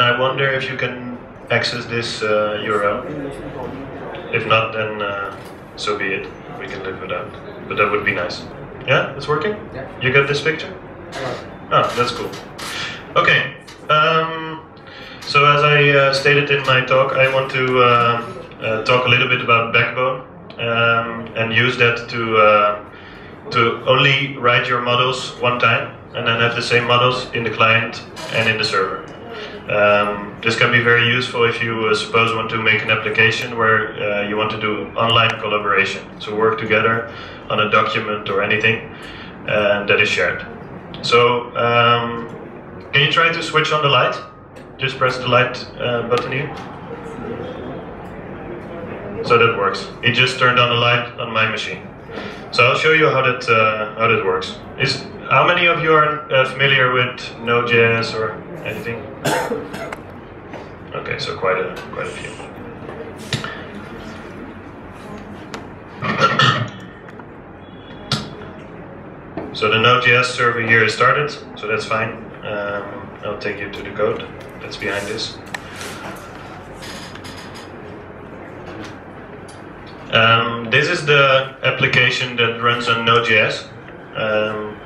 I wonder if you can access this uh, URL. If not, then uh, so be it. We can live without. But that would be nice. Yeah, it's working? Yeah. You got this picture? Oh, that's cool. Okay. Um, so as I uh, stated in my talk, I want to uh, uh, talk a little bit about Backbone um, and use that to uh, to only write your models one time and then have the same models in the client and in the server. Um, this can be very useful if you uh, suppose want to make an application where uh, you want to do online collaboration, so work together on a document or anything uh, that is shared. So, um, can you try to switch on the light? Just press the light uh, button here. So that works. It just turned on the light on my machine. So I'll show you how that uh, how that works. Is how many of you are uh, familiar with Node.js or anything? Okay, so quite a quite a few. So the Node.js server here is started, so that's fine. Um, I'll take you to the code that's behind this. Um, this is the application that runs on Node.js. Um,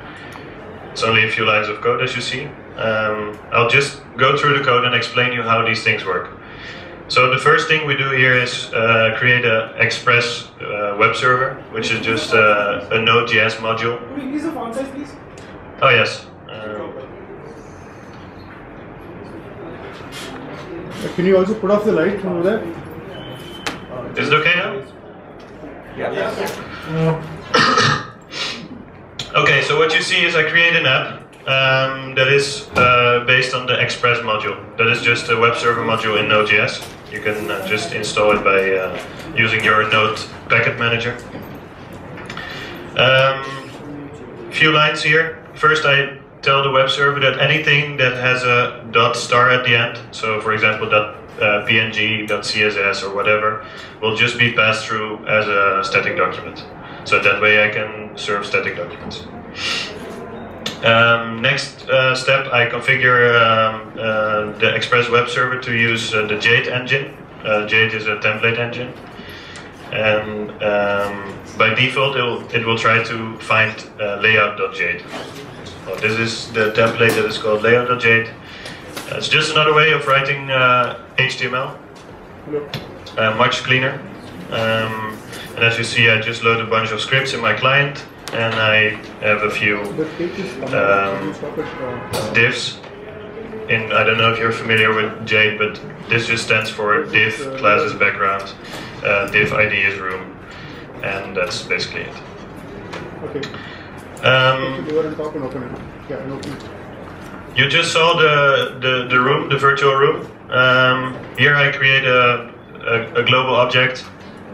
it's only a few lines of code, as you see. Um, I'll just go through the code and explain you how these things work. So the first thing we do here is uh, create an Express uh, web server, which is just uh, a Node.js module. Could you increase the font size, please? Oh yes. Um, Can you also put off the light from there? is it okay now? Okay, so what you see is I create an app um, that is uh, based on the Express module. That is just a web server module in Node.js. You can uh, just install it by uh, using your Node packet manager. Um, few lines here. First, I tell the web server that anything that has a dot star at the end, so for example, dot uh, PNG, CSS, or whatever, will just be passed through as a static document. So that way I can serve static documents. Um, next uh, step, I configure um, uh, the Express web server to use uh, the Jade engine. Uh, Jade is a template engine. And um, by default, it will, it will try to find uh, layout.jade. So this is the template that is called layout.jade. It's just another way of writing HTML uh, much cleaner. Um, and as you see, I just load a bunch of scripts in my client, and I have a few The tape is Um, divs. In I don't know if you're familiar with Jade, but this just stands for div classes background, uh, div ID is room, and that's basically it. okay. Um, You are on top and open it. Yeah, and open it. You just saw the, the, the room, the virtual room. Um, here I create a, a, a global object,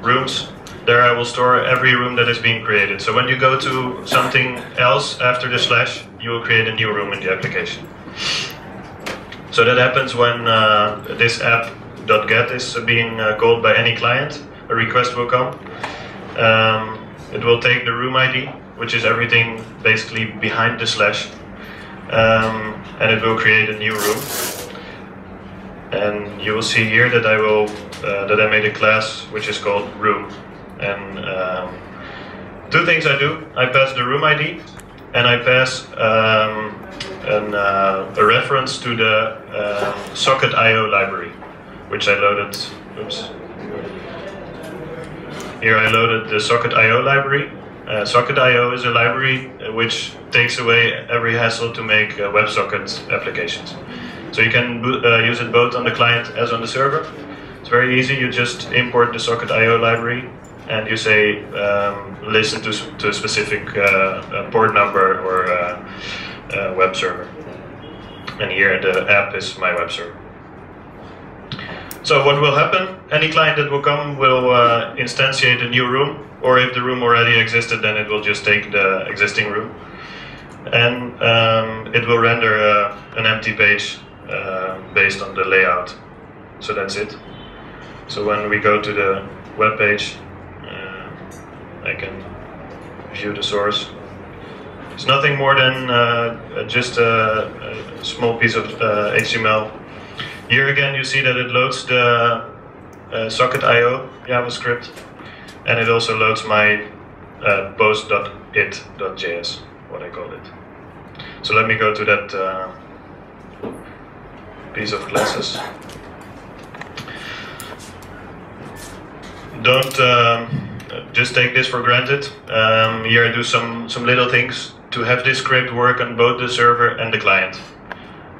rooms. There I will store every room that is being created. So when you go to something else after the slash, you will create a new room in the application. So that happens when uh, this app.get is being uh, called by any client. A request will come. Um, it will take the room ID, which is everything basically behind the slash, um, and it will create a new room. And you will see here that I will uh, that I made a class which is called room. And um, two things I do: I pass the room ID, and I pass um, an, uh, a reference to the um, Socket.io library, which I loaded. Oops. Here I loaded the Socket.io library. Uh, Socket.io is a library uh, which takes away every hassle to make uh, WebSocket applications. So you can uh, use it both on the client as on the server. It's very easy. You just import the Socket.io library and you say um, listen to, to a specific uh, uh, port number or uh, uh, web server. And here the app is my web server. So what will happen? Any client that will come will uh, instantiate a new room, or if the room already existed, then it will just take the existing room, and um, it will render uh, an empty page uh, based on the layout. So that's it. So when we go to the web page, uh, I can view the source. It's nothing more than uh, just a, a small piece of uh, HTML Here again, you see that it loads the uh, socket.io JavaScript, and it also loads my uh, post.it.js, what I call it. So let me go to that uh, piece of classes. Don't um, just take this for granted. Um, here I do some, some little things to have this script work on both the server and the client.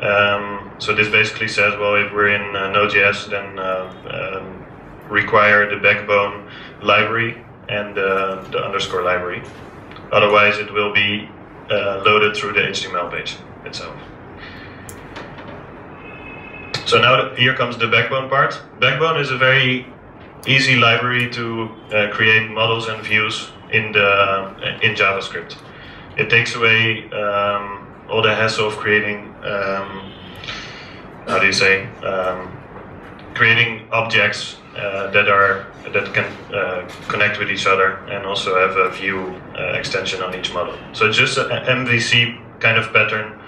Um, so this basically says, well, if we're in uh, Node.js, then uh, um, require the backbone library and uh, the underscore library. Otherwise, it will be uh, loaded through the HTML page itself. So now here comes the backbone part. Backbone is a very easy library to uh, create models and views in the in JavaScript. It takes away um, all the hassle of creating um, how do you say um, creating objects uh, that are that can uh, connect with each other and also have a view uh, extension on each model. So just an MVC kind of pattern,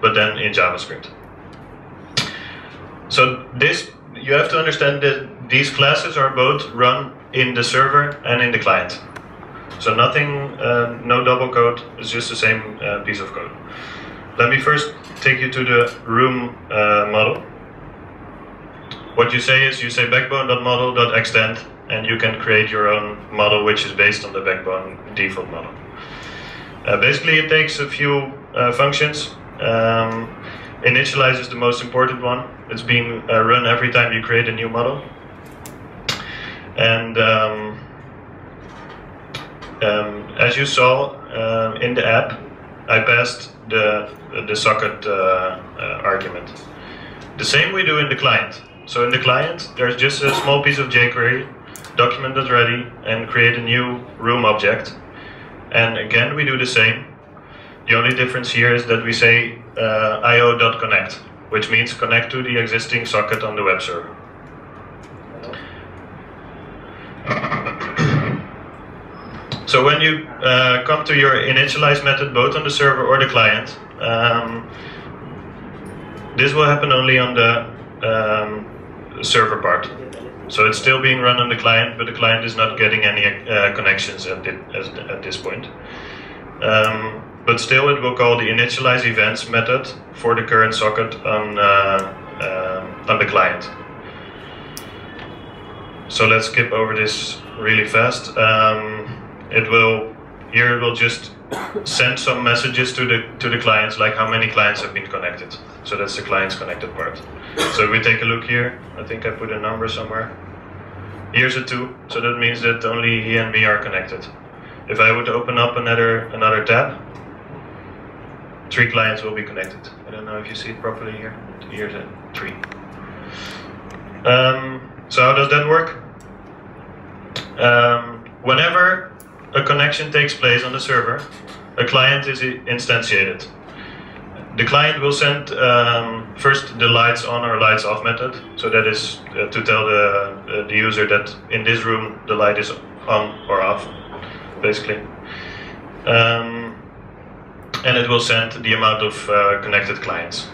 but then in JavaScript. So this you have to understand that these classes are both run in the server and in the client. So nothing, uh, no double code, it's just the same uh, piece of code. Let me first take you to the room uh, model. What you say is you say backbone.model.extend and you can create your own model which is based on the backbone default model. Uh, basically it takes a few uh, functions. Um, initialize is the most important one. It's being uh, run every time you create a new model. And um, um, as you saw uh, in the app, I passed the, the socket uh, uh, argument. The same we do in the client. So in the client, there's just a small piece of jQuery, document that ready, and create a new room object. And again, we do the same. The only difference here is that we say uh, io.connect, which means connect to the existing socket on the web server. So when you uh, come to your initialize method, both on the server or the client, um, this will happen only on the um, server part. So it's still being run on the client, but the client is not getting any uh, connections at, at, this point. Um, but still, it will call the initialize events method for the current socket on, uh, um, on the client. So let's skip over this really fast. Um, it will here it will just send some messages to the to the clients like how many clients have been connected. So that's the clients connected part. So if we take a look here i think i put a number somewhere. Here's a two. So that means that only he and me are connected. If i would open up another another tab three clients will be connected i don't know if you see it properly here here's a three um, so how does that work um, whenever a connection takes place on the server, a client is instantiated. The client will send um, first the lights on or lights off method. So that is uh, to tell the, uh, the user that in this room the light is on or off, basically. Um, and it will send the amount of uh, connected clients.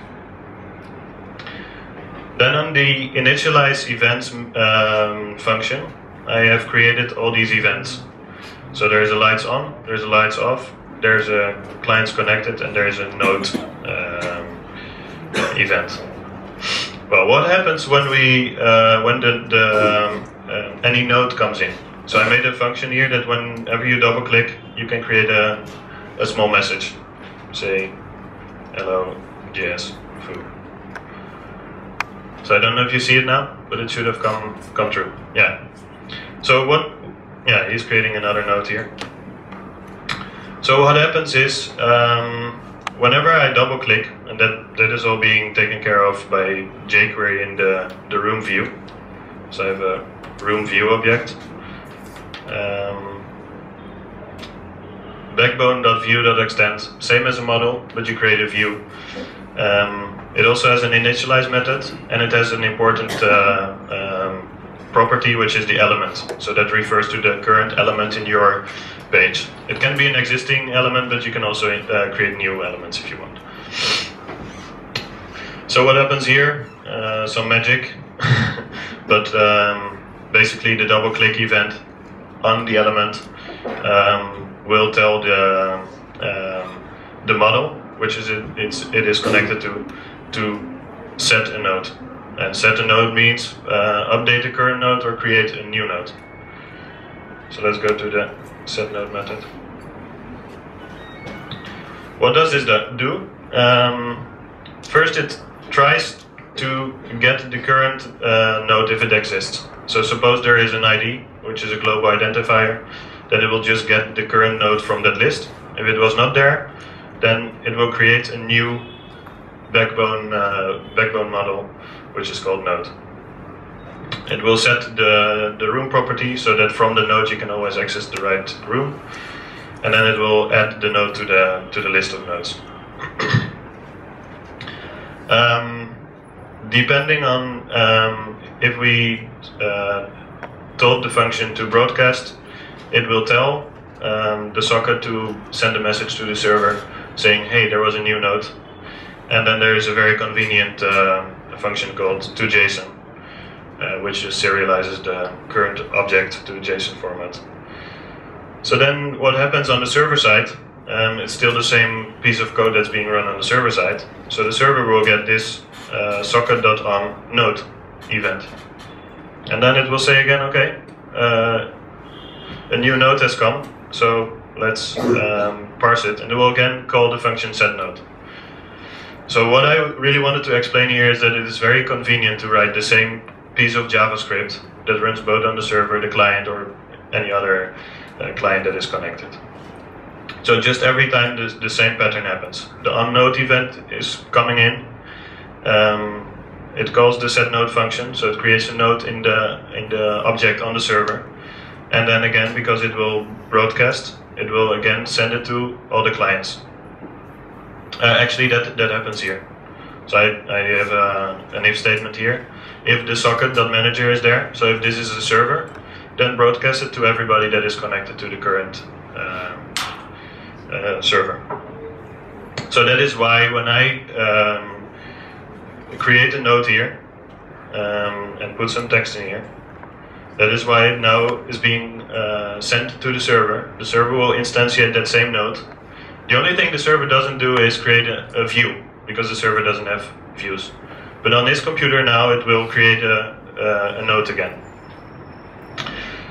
Then on the initialize events um, function, I have created all these events. So there's a lights on, there's a lights off, there's a clients connected, and there's a node um, event. Well, what happens when we uh, when the, the um, uh, any node comes in? So I made a function here that whenever you double click, you can create a, a small message. Say, hello, JS, foo. So I don't know if you see it now, but it should have come come true. Yeah. So what yeah, he's creating another node here. So what happens is, um, whenever I double click, and that, that is all being taken care of by jQuery in the, the room view. So I have a room view object. Um, backbone.view.extend, same as a model, but you create a view. Um, it also has an initialize method, and it has an important uh, um, property, which is the element. So that refers to the current element in your page. It can be an existing element, but you can also uh, create new elements if you want. So what happens here? uh, some magic, but um, basically the double click event on the element um, will tell the um, the model, which is it, it's, it is connected to, to set a node. And set a node means uh, update the current node or create a new node. So let's go to the set node method. What does this do? Um, first, it tries to get the current uh, node if it exists. So suppose there is an ID, which is a global identifier, then it will just get the current node from that list. If it was not there, then it will create a new backbone uh, backbone model, which is called node. It will set the, the room property so that from the node you can always access the right room, and then it will add the node to the to the list of nodes. um, depending on um, if we uh, told the function to broadcast, it will tell um, the socket to send a message to the server saying, hey, there was a new node. And then there is a very convenient uh, function called toJSON, uh, which just serializes the current object to JSON format. So then what happens on the server side, um, it's still the same piece of code that's being run on the server side. So the server will get this uh, socket.on node event. And then it will say again, okay, uh, a new node has come, so let's um, parse it, and it will again call the function setNode. So what I really wanted to explain here is that it is very convenient to write the same piece of JavaScript that runs both on the server, the client, or any other uh, client that is connected. So just every time the, the same pattern happens. The onNode event is coming in. Um, it calls the setNode function, so it creates a node in the in the object on the server. And then again, because it will broadcast, it will again send it to all the clients. Uh, actually, that, that happens here. So I, I have a, an if statement here. If the socket.manager is there, so if this is a server, then broadcast it to everybody that is connected to the current uh, uh, server. So that is why when I um, create a node here um, and put some text in here, that is why it now is being uh, sent to the server. The server will instantiate that same node. The only thing the server doesn't do is create a, a view, because the server doesn't have views. But on this computer now, it will create a, a node again.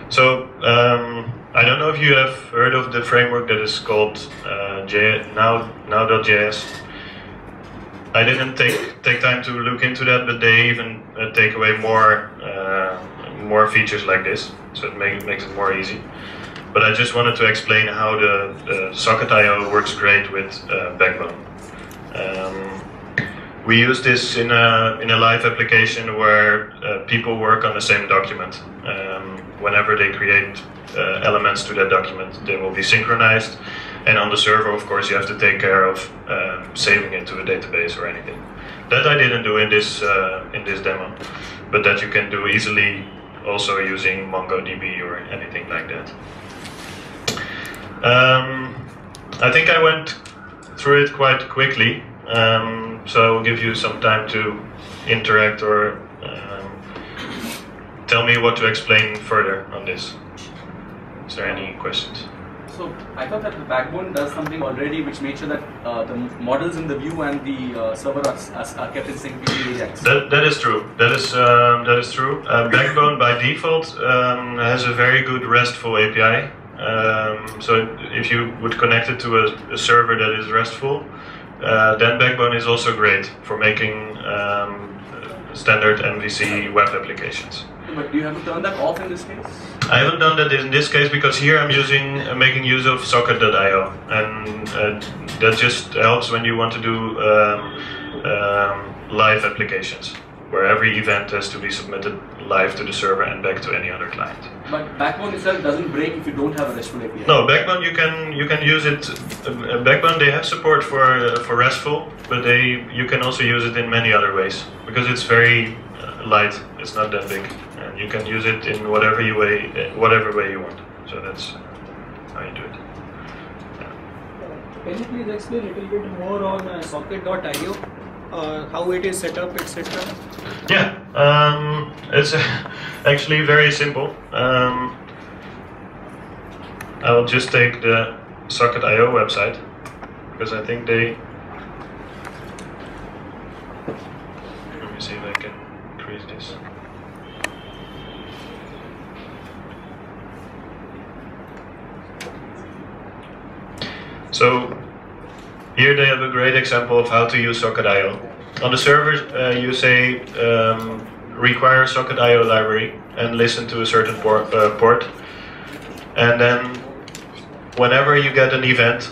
So um, I don't know if you have heard of the framework that is called uh, now now.js. I didn't take take time to look into that, but they even uh, take away more uh, more features like this, so it make, makes it more easy. But I just wanted to explain how the, the Socket IO works great with uh, Backbone. Um, we use this in a, in a live application where uh, people work on the same document. Um, whenever they create uh, elements to that document, they will be synchronized. And on the server, of course, you have to take care of um, saving it to a database or anything. That I didn't do in this uh, in this demo, but that you can do easily also using MongoDB or anything like that. Um, I think I went through it quite quickly, um, so I will give you some time to interact or um, tell me what to explain further on this. Is there any questions? So I thought that the backbone does something already which makes sure that uh, the models in the view and the uh, server are, are, kept in sync between Ajax. That, that is true. That is um, that is true. Uh, backbone by default um, has a very good RESTful API. Um, so if you would connect it to a, a server that is RESTful, uh, then Backbone is also great for making um, standard MVC web applications. But do you have to turn that off in this case? I haven't done that in this case because here I'm using uh, making use of socket.io, and uh, that just helps when you want to do um, um, live applications where every event has to be submitted live to the server and back to any other client. But Backbone itself doesn't break if you don't have a RESTful API. No, Backbone you can you can use it. Uh, Backbone they have support for uh, for RESTful, but they you can also use it in many other ways because it's very uh, light. It's not that big, you can use it in whatever you way whatever way you want. So that's how you do it. Can you please explain a little bit more on uh, socket.io? uh, how it is set up, etc.? Yeah, um, it's actually very simple. Um, I'll just take the Socket.io website because I think they. Let me see if I can increase this. So here they have a great example of how to use Socket.io. On the server, uh, you say um, require Socket.io library and listen to a certain port, uh, port. And then whenever you get an event,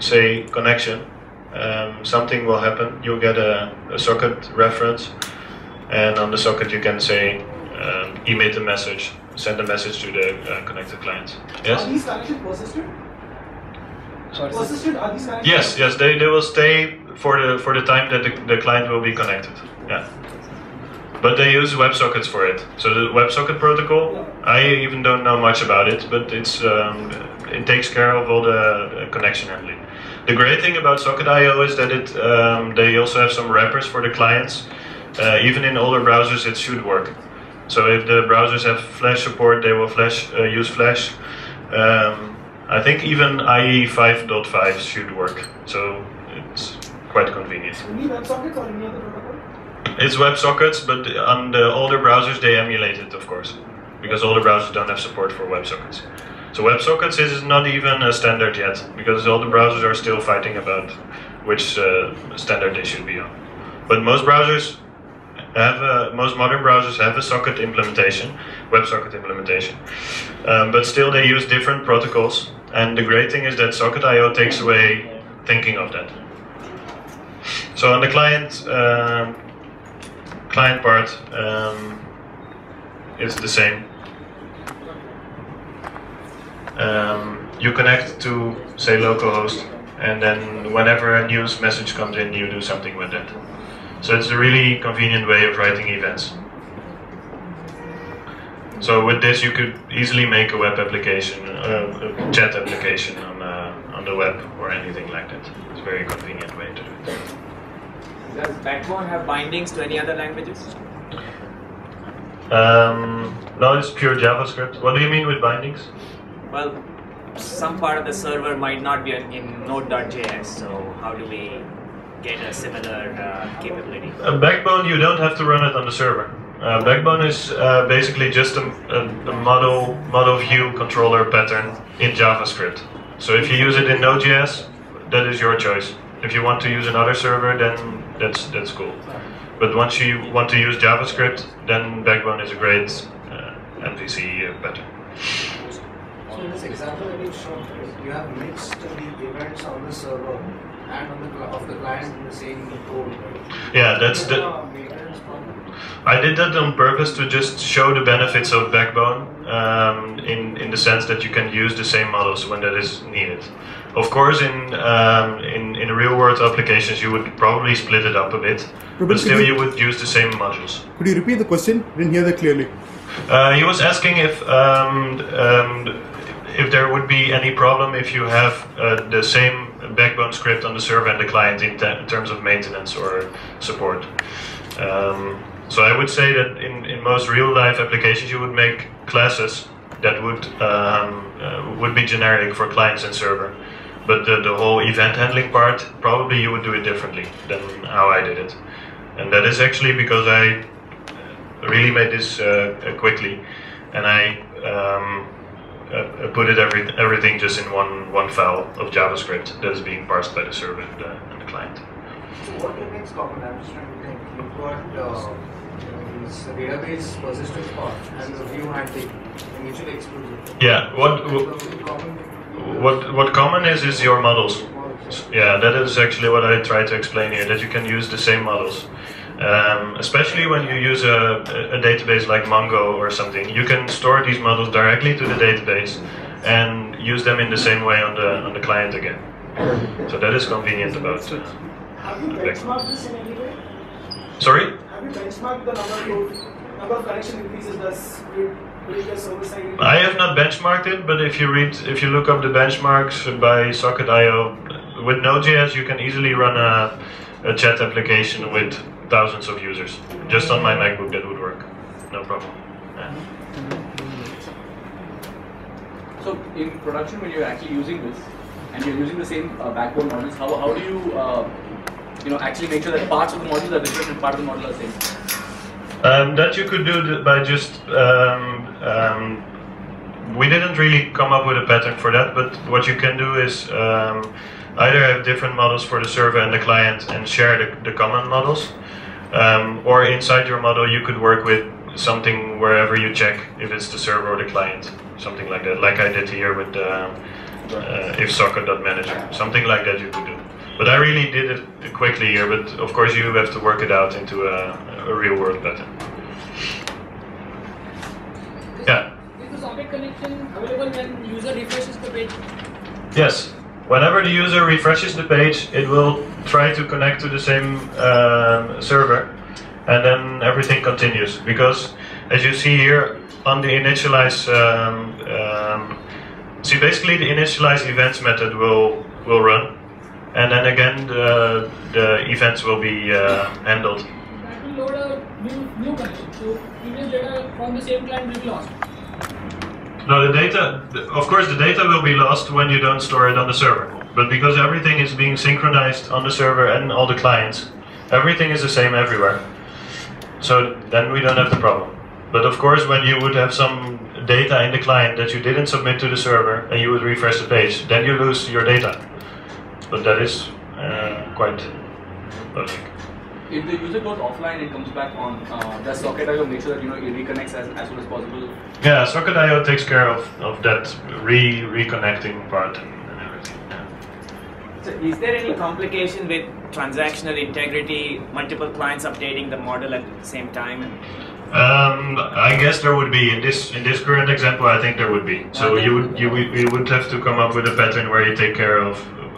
say connection, um, something will happen. You'll get a, a, socket reference, and on the socket you can say um, emit a message, send a message to the uh, connected client. Yes. Are these persistent? Persistent? Are these connections? Yes, yes, they, they will stay for the for the time that the, the client will be connected. Yeah. But they use WebSockets for it. So the WebSocket protocol, I even don't know much about it, but it's um, it takes care of all the uh, connection handling. The great thing about Socket.io is that it um, they also have some wrappers for the clients. Uh, even in older browsers, it should work. So if the browsers have Flash support, they will Flash uh, use Flash. Um, I think even IE 5.5 should work. So it's quite convenient. Only WebSockets or any other protocol? It's WebSockets, but on the older browsers they emulate it, of course, because older browsers don't have support for WebSockets. So WebSockets is not even a standard yet, because all the browsers are still fighting about which uh, standard they should be on. But most browsers have a, most modern browsers have a socket implementation, WebSocket implementation, um, but still they use different protocols. And the great thing is that Socket.io takes away thinking of that. So on the client um, client part um, is the same. Um, you connect to say localhost, and then whenever a news message comes in, you do something with it. So it's a really convenient way of writing events. So with this, you could easily make a web application, uh, a chat application on uh, on the web or anything like that. It's a very convenient way to do it. Does Backbone have bindings to any other languages? Um, no, it's pure JavaScript. What do you mean with bindings? Well, some part of the server might not be in Node.js, so how do we get a similar uh, capability? A Backbone, you don't have to run it on the server. Uh, Backbone is uh, basically just a, a, a, model model view controller pattern in JavaScript. So if you use it in Node.js, that is your choice. If you want to use another server, then that's that's cool. But once you want to use JavaScript, then Backbone is a great uh, MVC uh, pattern. So in this example that you showed, you have mixed the events on the server and on the of the client in the same code. Yeah, that's the. I did that on purpose to just show the benefits of Backbone um, in in the sense that you can use the same models when that is needed. Of course, in um, in in real world applications, you would probably split it up a bit, but still you would use the same modules. Could you repeat the question? Didn't hear that clearly. Uh, he was asking if um, um, if there would be any problem if you have uh, the same backbone script on the server and the client in, in terms of maintenance or support. Um, so I would say that in, in most real life applications you would make classes that would um, uh, would be generic for clients and server. But the, the whole event handling part, probably you would do it differently than how I did it. And that is actually because I really made this uh, quickly and I um, uh, put it every, everything just in one, one file of JavaScript that is being parsed by the server and the, and the client. What think. You've got this database persistence part and the view handling mutually exclusive. Yeah, what, what, what common is is your models. Yeah, that is actually what I try to explain here, that you can use the same models. Um, especially when you use a, a, database like Mongo or something, you can store these models directly to the database and use them in the same way on the on the client again. So that is convenient about. Uh, Have you benchmarked this in any way? Sorry. I have not benchmarked it, but if you read, if you look up the benchmarks by Socket.io, with Node.js you can easily run a a chat application with thousands of users. Just on my MacBook, that would work. No problem. Yeah. So in production, when you're actually using this, and you're using the same uh, backbone models, how, how do you uh, you know actually make sure that parts of the models are different and part of the model are the same? Um, that you could do by just. Um, um, we didn't really come up with a pattern for that, but what you can do is um, either have different models for the server and the client and share the, the common models, um, or inside your model you could work with something wherever you check if it's the server or the client, something like that, like I did here with the, uh, if socket.manager, something like that you could do. But I really did it quickly here, but of course you have to work it out into a, a real world pattern. Yeah. Is the socket connection available when user refreshes the page? Yes. Whenever the user refreshes the page, it will try to connect to the same um, server, and then everything continues. Because, as you see here, on the initialize, um, um, see basically the initialize events method will will run, and then again the the events will be uh, handled. That will load a new, new connection. So previous data from the same client will be lost. No, the data, of course, the data will be lost when you don't store it on the server. But because everything is being synchronized on the server and all the clients, everything is the same everywhere. So then we don't have the problem. But of course, when you would have some data in the client that you didn't submit to the server and you would refresh the page, then you lose your data. But that is uh, quite logic. If the user goes offline and comes back on, uh, does Socket.io make sure that you know it reconnects as, as soon as possible? Yeah, Socket.io takes care of, of that re reconnecting part and, and everything. Yeah. So is there any complication with transactional integrity, multiple clients updating the model at the same time? Um, I guess there would be in this in this current example. I think there would be. So you would you would, you would have to come up with a pattern where you take care of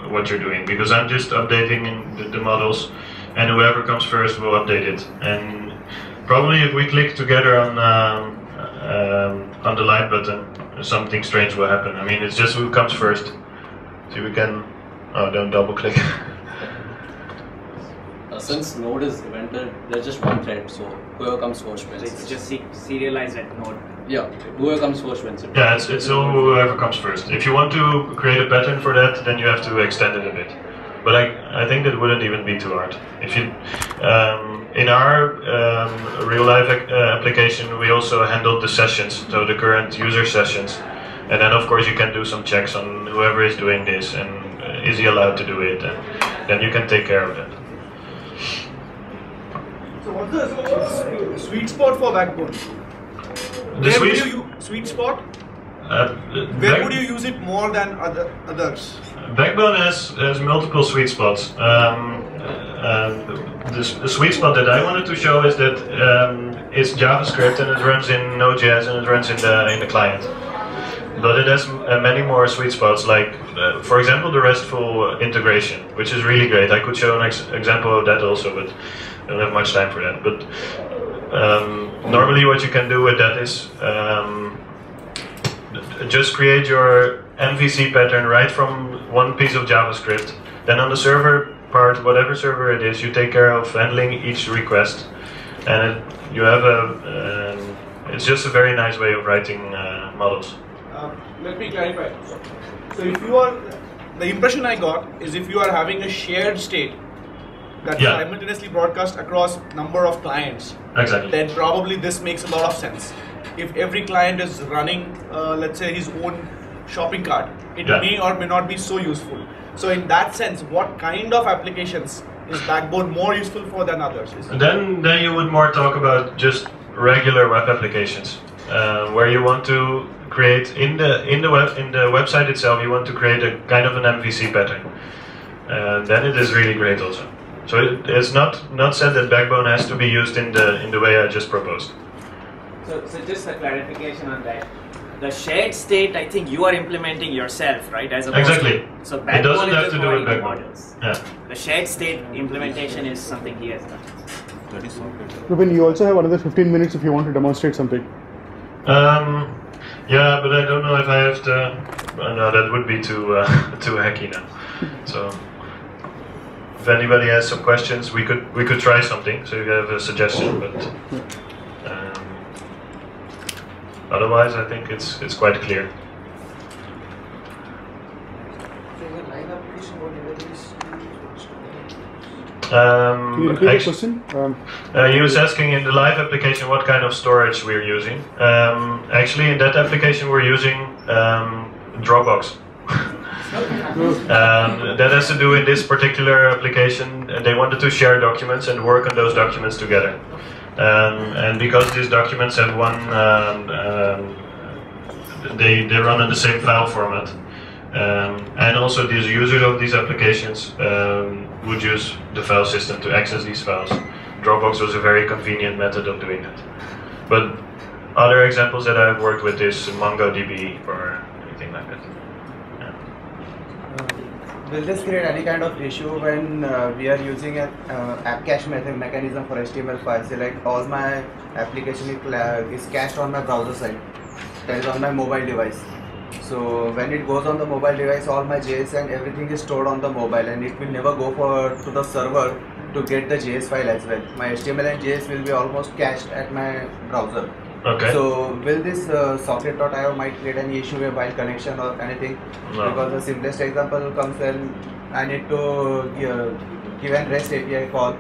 what you're doing because I'm just updating in the, the models, and whoever comes first will update it. And probably if we click together on um, um, on the light button, something strange will happen. I mean, it's just who comes first. So we can. Oh, don't double click. Uh, since node is evented, there's just one thread, so whoever comes first So it's just se- serialized at node. Yeah, whoever comes first wins it. Yeah, it's, it's all whoever comes first. If you want to create a pattern for that, then you have to extend it a bit. But I, I think that wouldn't even be too hard. If you, um, in our um, real life uh, application, we also handled the sessions, so the current user sessions, and then of course you can do some checks on whoever is doing this and uh, is he allowed to do it, and then you can take care of that. So what's the sweet spot for backbone? The Where sweet, would you sweet spot? uh, Where would you use it more than other others? Backbone has, has multiple sweet spots. Um, uh, the, the sweet spot that I wanted to show is that um, it's JavaScript and it runs in Node.js and it runs in the in the client. But it has uh, many more sweet spots, like uh, for example the RESTful integration, which is really great. I could show an ex- example of that also, but I don't have much time for that. But um, normally, what you can do with that is um, just create your MVC pattern right from one piece of JavaScript. Then on the server part, whatever server it is, you take care of handling each request, and it, you have a. Um, it's just a very nice way of writing uh, models. Uh, let me clarify. So if you are, the impression I got is if you are having a shared state that Yeah. simultaneously broadcast across number of clients, Exactly. then probably this makes a lot of sense. If every client is running, uh, let's say, his own shopping cart, it Yeah. may or may not be so useful. So in that sense, what kind of applications is Backbone more useful for than others? Then, then you would more talk about just regular web applications, uh, where you want to create in the in the web in the website itself. You want to create a kind of an MVC pattern. Uh, then it is really great also. So it, it's not not said that Backbone has to be used in the in the way I just proposed. So, so just a clarification on that. The shared state, I think you are implementing yourself, right? As opposed Exactly. To, so It backbone doesn't have to do with providing the Backbone. models. Yeah. The shared state implementation is something he has done. Ruben, you also have another 15 minutes if you want to demonstrate something. Um, yeah, but I don't know if I have to. Uh, no, that would be too uh, too hacky now. So if anybody has some questions, we could we could try something. So if you have a suggestion, but um, otherwise, I think it's it's quite clear. So in the live application, what database do you use? Um, you the question? Um, Uh, he was asking in the live application what kind of storage we're using. Um, actually, in that application, we're using um, Dropbox. Um, that has to do in this particular application. uh, They wanted to share documents and work on those documents together. Um, and because these documents have one, um, um, they they run in the same file format. Um, and also, these users of these applications um, would use the file system to access these files. Dropbox was a very convenient method of doing that. But other examples that I've worked with is MongoDB or anything like that. Will this create any kind of issue when uh, we are using an uh, app cache method mechanism for HTML files? Say like all my application is, cached on my browser side, that is on my mobile device. So when it goes on the mobile device, all my JS and everything is stored on the mobile, and it will never go for to the server to get the JS file as well. My HTML and JS will be almost cached at my browser. Okay. So will this uh, socket.io might create any issue with while connection or anything? No. Because the simplest example comes when I need to uh, give an REST API call.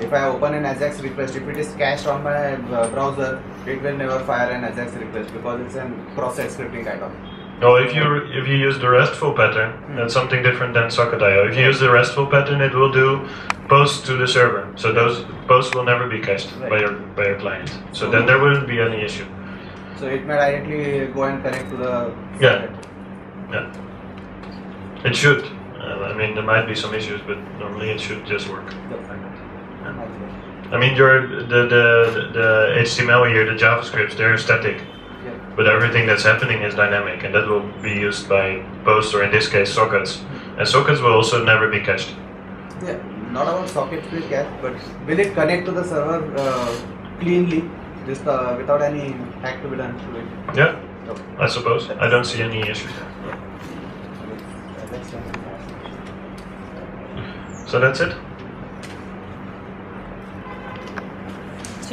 If I open an AJAX request, if it is cached on my uh, browser, it will never fire an AJAX request because it's a process scripting kind of. No, if you if you use the RESTful pattern, that's something different than Socket.io. If you use the RESTful pattern, it will do posts to the server. So those posts will never be cached by your by your client. So then there wouldn't be any issue. So it may directly go and connect to the Yeah. Yeah. It should. Uh, I mean, there might be some issues, but normally it should just work. I mean, your the the the HTML here, the JavaScripts, they're static. But everything that's happening is dynamic, and that will be used by posts, or in this case, sockets. And sockets will also never be cached. Yeah, not about socket will cache, but will it connect to the server uh, cleanly, just uh, without any hack to be done to it? Yeah, I suppose. I don't see any issues. So that's it.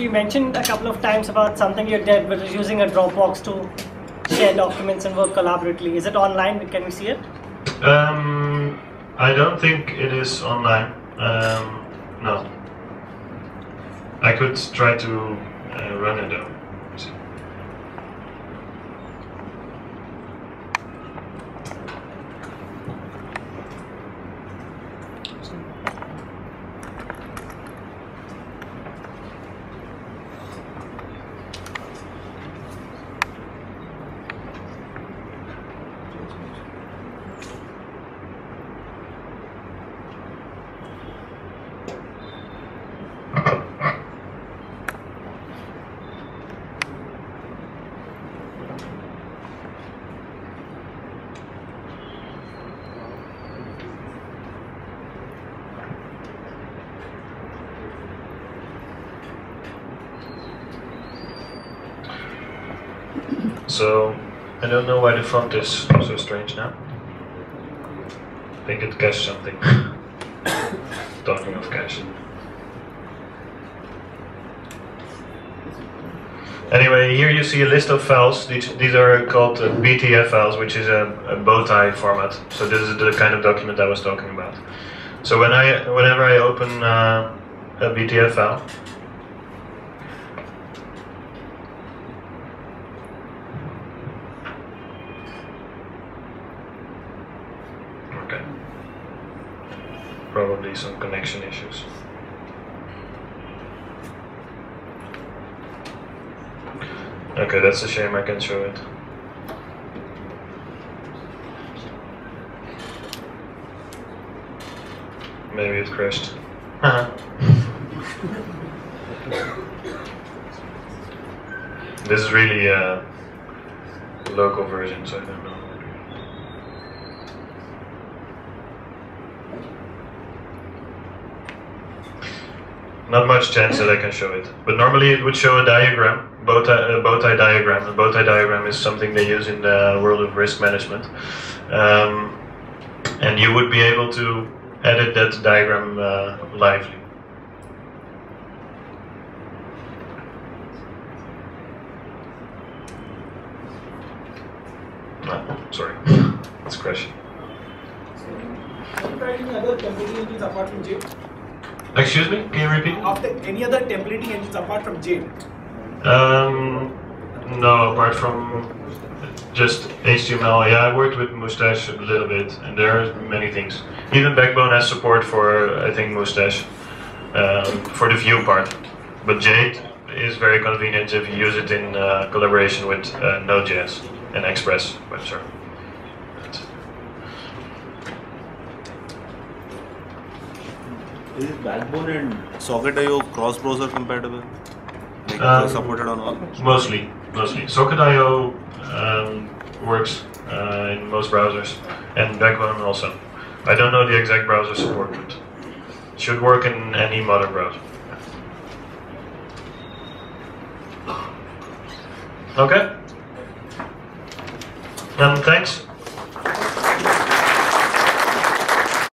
You mentioned a couple of times about something you did, which is using a Dropbox to share documents and work collaboratively. Is it online? Can we see it? Um, I don't think it is online. Um, no. I could try to uh, run it though. Let's see. So I don't know why the font is so strange now. I think it cached something. Talking of cache. Anyway, here you see a list of files. These, these are called BTF files, which is a, a bow tie format. So this is the kind of document I was talking about. So when I, whenever I open uh, a BTF file, Okay. Probably some connection issues. Okay, that's a shame I can't show it. Maybe it crashed. this is really a local version, so I don't know. Not much chance that I can show it. But normally it would show a diagram, bow tie, a bow tie diagram. A bow tie diagram is something they use in the world of risk management. Um, and you would be able to edit that diagram uh, lively. Ah, sorry, it's crashing. Excuse me, can you repeat? After any other templating engines apart from Jade? Um, no, apart from just HTML. Yeah, I worked with Mustache a little bit, and there are many things. Even Backbone has support for, I think, Mustache um, for the view part. But Jade is very convenient if you use it in uh, collaboration with uh, Node.js and Express web server. Is Backbone and Socket.io cross-browser compatible? Like Um, supported on all? Mostly, mostly. Socket.io um, works uh, in most browsers, and Backbone also. I don't know the exact browser support, but it should work in any modern browser. Okay. Um, thanks.